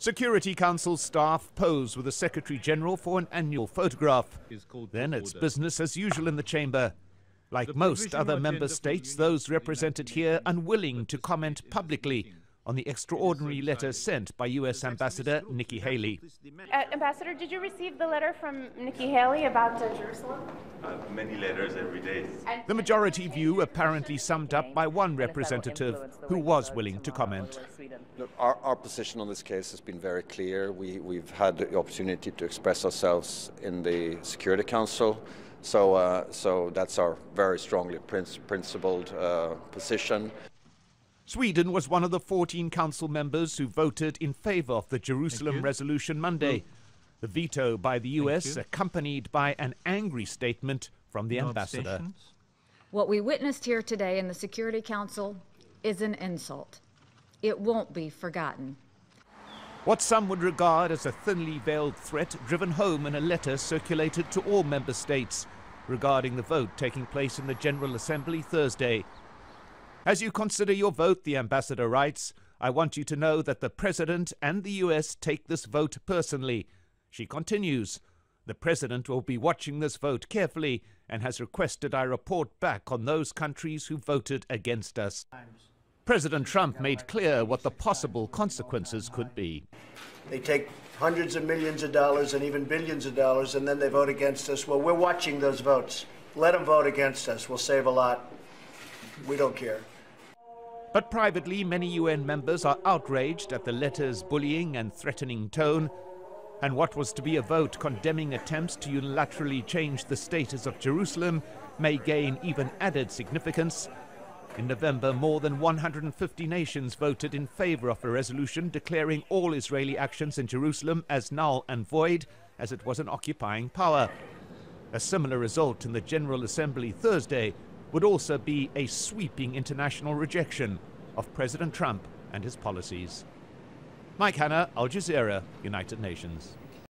Security Council staff pose with the Secretary General for an annual photograph. Then it's business as usual in the chamber. Like most other member states, those represented here unwilling to comment publicly on the extraordinary letter sent by U.S. Ambassador Nikki Haley. Uh, Ambassador, did you receive the letter from Nikki Haley about uh, Jerusalem? Uh, many letters every day. And- The majority view apparently summed up by one representative who was willing to comment. Look, our, our position on this case has been very clear. We, we've had the opportunity to express ourselves in the Security Council. So, uh, so that's our very strongly principled uh, position. Sweden was one of the 14 council members who voted in favor of the Jerusalem resolution Monday. The veto by the US accompanied by an angry statement from the No ambassador. abstentions? What we witnessed here today in the Security Council is an insult. It won't be forgotten. What some would regard as a thinly veiled threat driven home in a letter circulated to all member states regarding the vote taking place in the General Assembly Thursday. As you consider your vote, the ambassador writes, I want you to know that the President and the US take this vote personally. She continues, The President will be watching this vote carefully and has requested I report back on those countries who voted against us. President Trump made clear what the possible consequences could be. They take hundreds of millions of dollars and even billions of dollars, and then they vote against us. Well, we're watching those votes. Let them vote against us. We'll save a lot. We don't care. But privately, many UN members are outraged at the letter's bullying and threatening tone, and what was to be a vote condemning attempts to unilaterally change the status of Jerusalem may gain even added significance. In November, more than 150 nations voted in favor of a resolution declaring all Israeli actions in Jerusalem as null and void, as it was an occupying power. A similar result in the General Assembly Thursday would also be a sweeping international rejection of President Trump and his policies. Mike Hanna, Al Jazeera, United Nations.